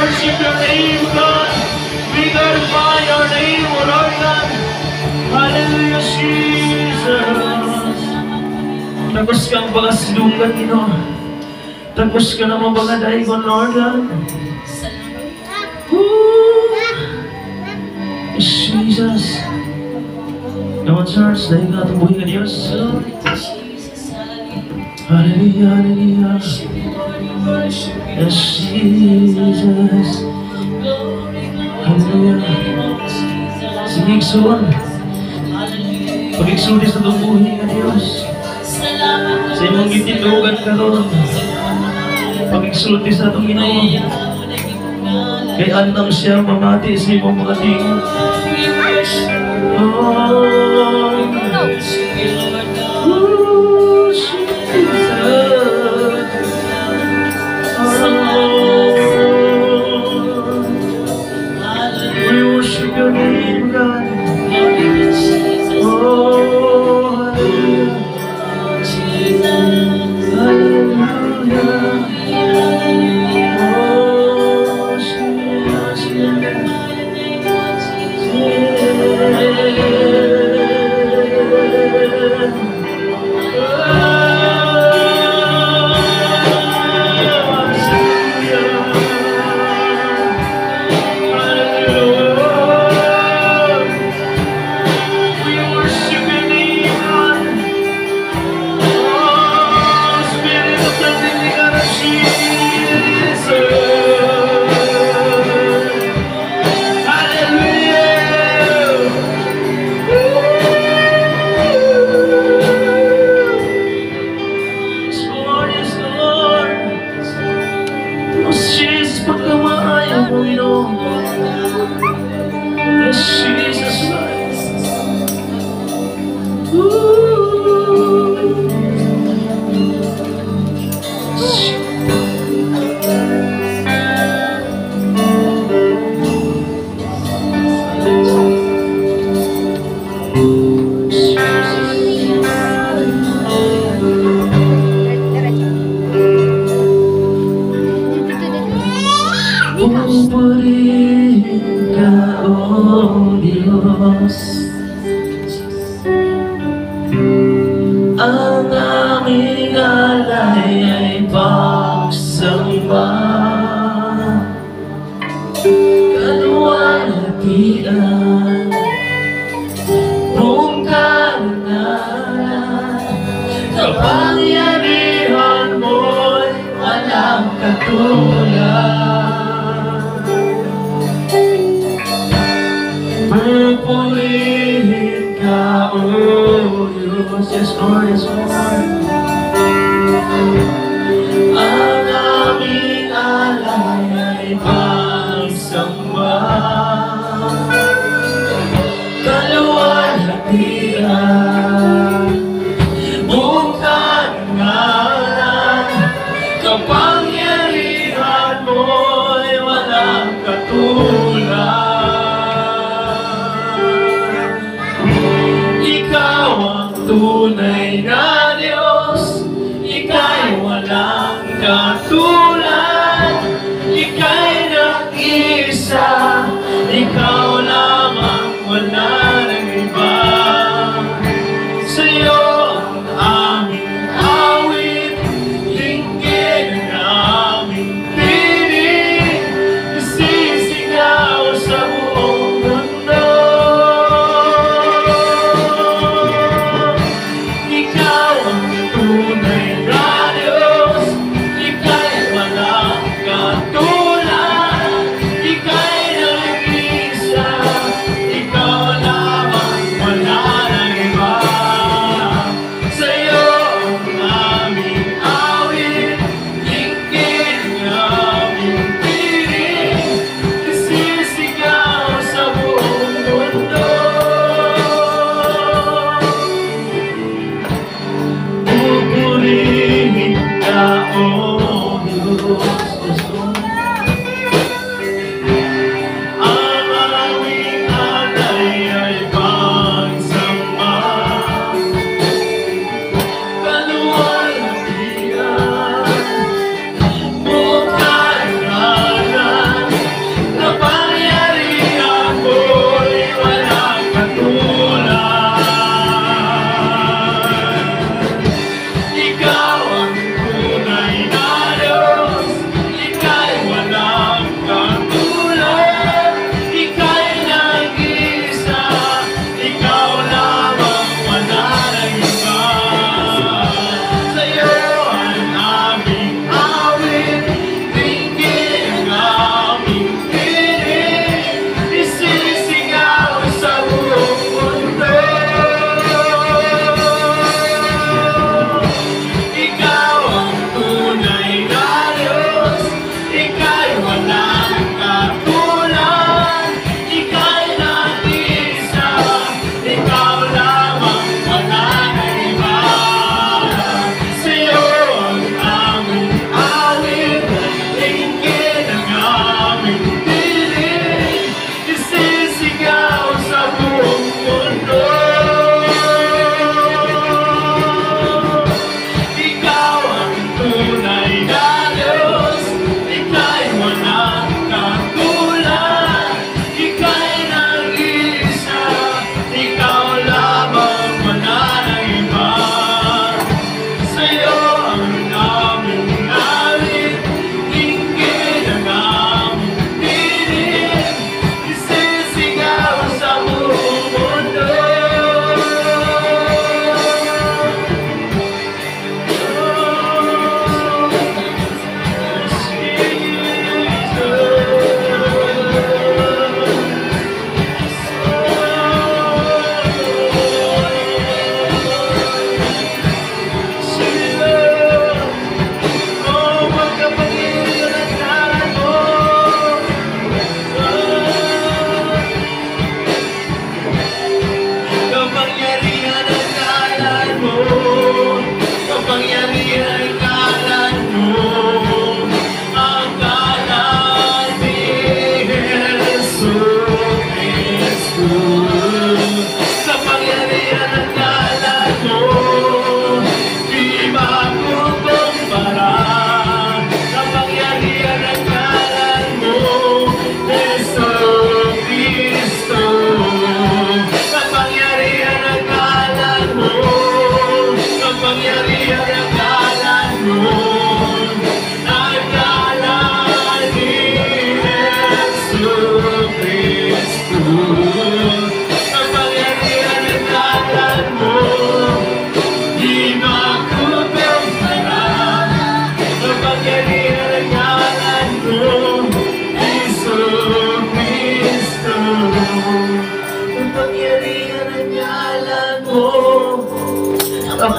worship your name, God. We glorify your name, O Lord God. Hallelujah, Jesus. Tapos ka ang mga silungan. Tapos ka na mga dahigon, Lord God. Woo! Jesus. Come on, church. Dahil nga itong buhay ka Diyos. Hallelujah, hallelujah. Yes, Jesus. Hallelujah. Sige, igsoon. Pag-igsoon sa itong ka Diyos. Sa imong gitilugan ka ron. Pag-igsoon sa itong Ginoo. Kay andam siya mamati sa imong mga tingin. Oh, oh, mo, ka, O Diyos Yes, Lord, yes, Lord. Ang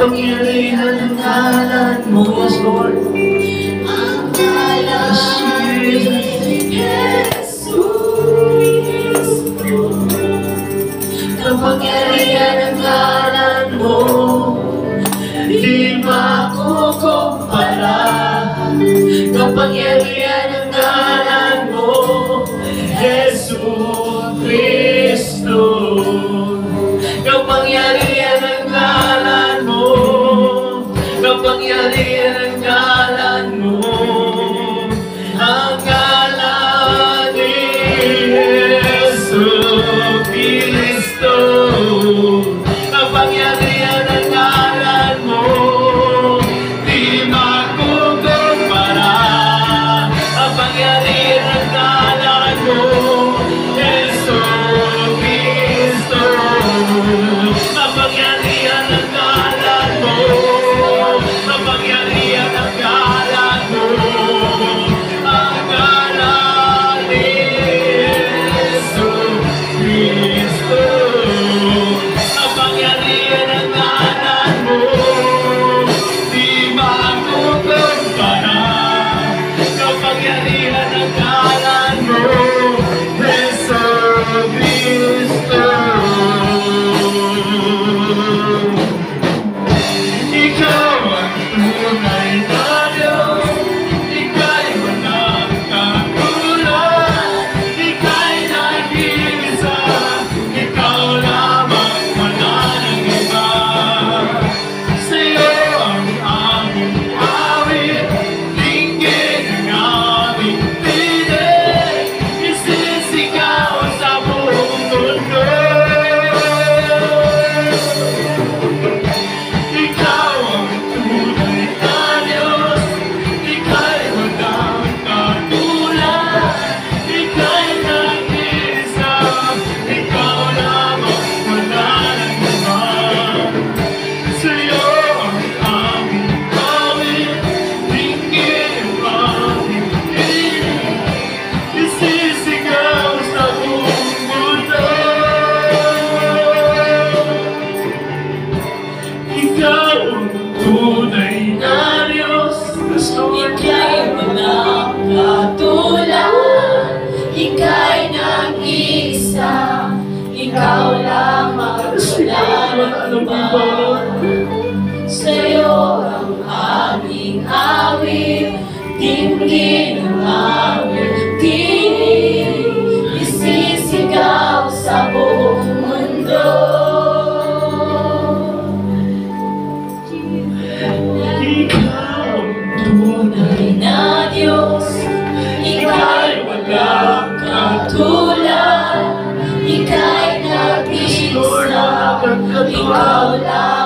kapangyarihan ng ngalan mo, yes, Lord. Ang ngalan Jesus, kapangyarihan ng ngalan mo, di makukumpara. Kapangyarihan ng ngalan mo, Jesus Cristo, kapangyarihan Ananmu aking awit, tingin ang awit, tingin, isisigaw sa buong mundo. Tunay na Diyos, ika'y walang katulad, ika'y nag-isa, ikaw lang.